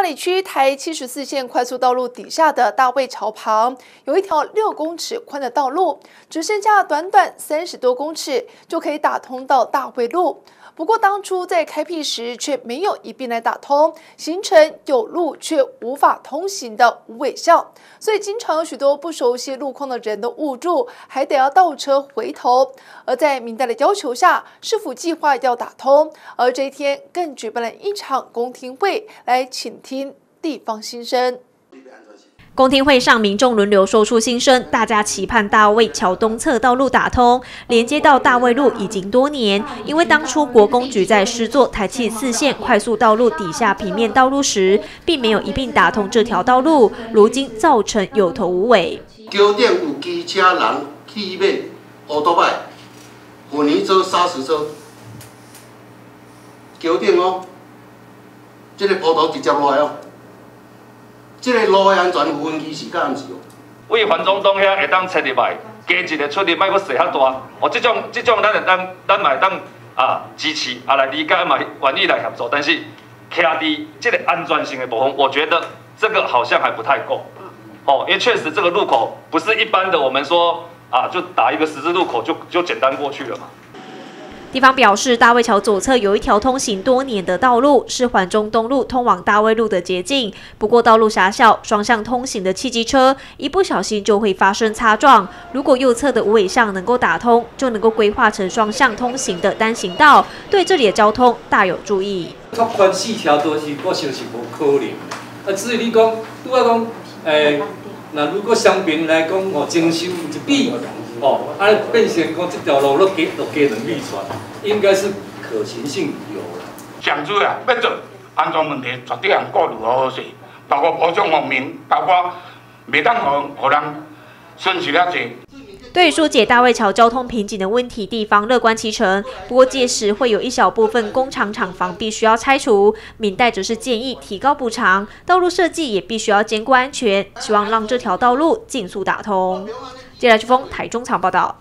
大理区台七十四线快速道路底下的大卫桥旁，有一条六公尺宽的道路，只剩下短短三十多公尺就可以打通到大卫路。不过当初在开辟时却没有一并来打通，形成有路却无法通行的无尾巷，所以经常有许多不熟悉路况的人都误入，还得要倒车回头。而在明代的要求下，市府计划要打通，而这一天更举办了一场公听会，来倾听地方心声。公听会上，民众轮流说出心声，大家期盼大卫桥东侧道路打通，连接到大卫路已经多年。因为当初国公局在施作台七四线快速道路底下平面道路时，并没有一并打通这条道路，如今造成有头无尾。九点有机车、人、汽马、乌多拜、混泥车、砂石车，九点哦，这个坡道直接落来哦。这个路的安全有分歧是干毋是哦？为环中东遐会当切入来，加一个出入，莫阁细遐大。哦，这种这种咱会当咱嘛会当啊支持啊来理解嘛愿意来合作，但是徛伫这个安全性的部分，我觉得这个好像还不太够。哦，因为确实这个路口不是一般的，我们说啊就打一个十字路口就就简单过去了嘛。地方表示，大卫桥左侧有一条通行多年的道路，是环中东路通往大卫路的捷径。不过道路狭小，双向通行的汽机车一不小心就会发生擦撞。如果右侧的无尾巷能够打通，就能够规划成双向通行的单行道，对这里的交通大有注意。拓宽四条都是我想是无可能。啊，至于你讲，拄啊讲，诶，那如果相平来讲，哦，征收一笔。哦，啊，变成讲这条路都加都加两米船，应该是可行性有了。上主啊，要做安全问题，绝对要顾虑好好势，包括保障方面，包括袂当互互人损失了济。对疏解大卫桥交通瓶颈的问题，地方乐观其成。不过届时会有一小部分工厂厂房必须要拆除，闽代则是建议提高补偿，道路设计也必须要兼顾安全，希望让这条道路尽速打通。接下来，风台中场报道。